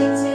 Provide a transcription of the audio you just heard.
It's